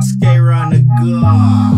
Skate on the gun.